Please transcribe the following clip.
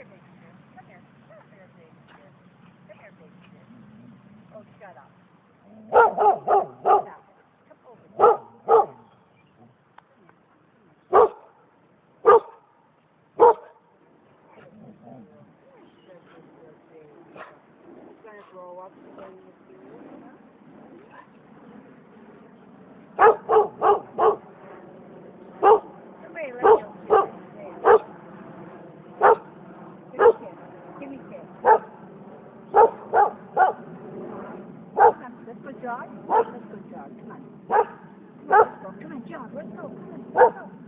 here, big shit. Come here. Come here, big shit. Come here, big shit. Oh, shut up. Shut up. grow up to be George? Let's go, George. Come on. Come on, let's go. Come on, George. Let's go. Come on. Let's go.